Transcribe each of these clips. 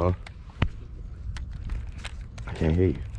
Huh? I can't hear you.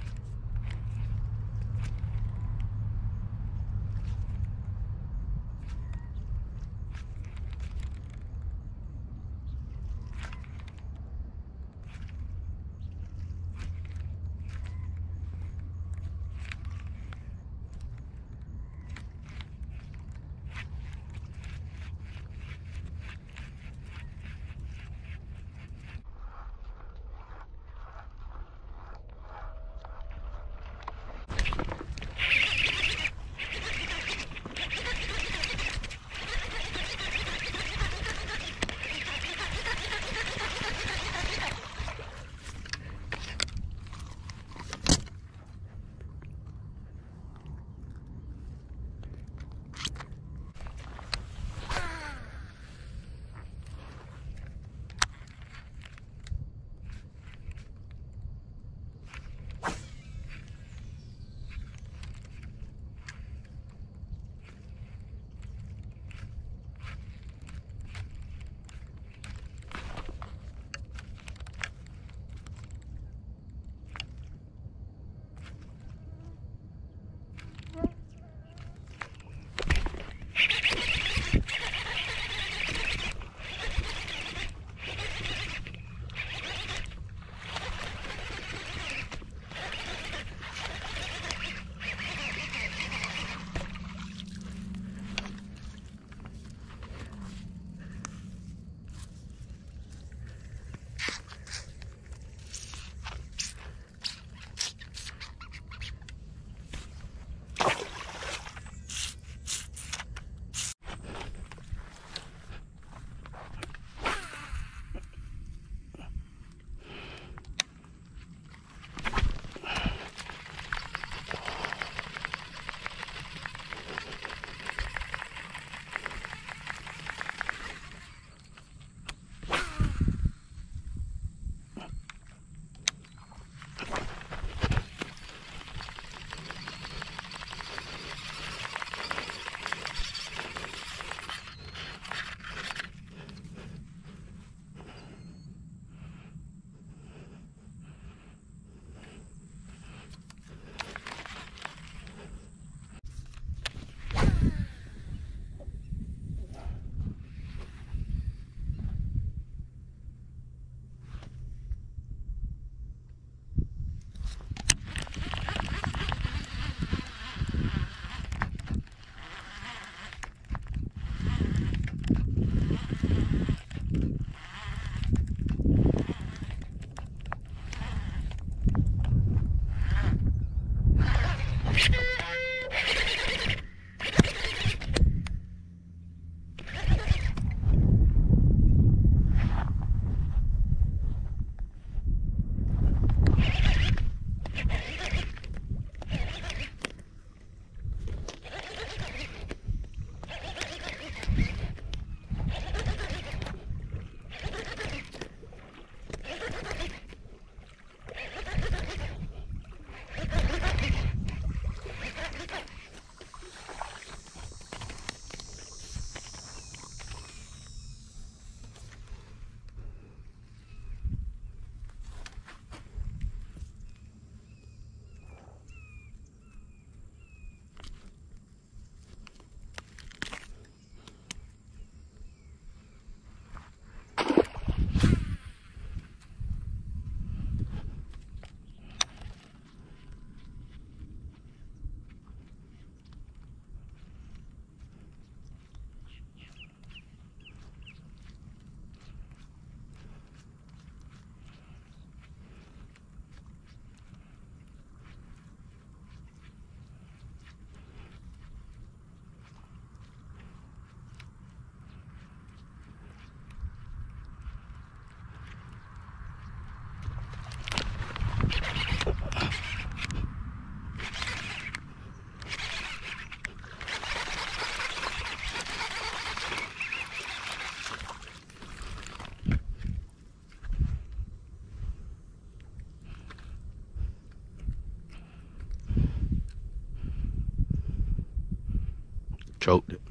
Choked it.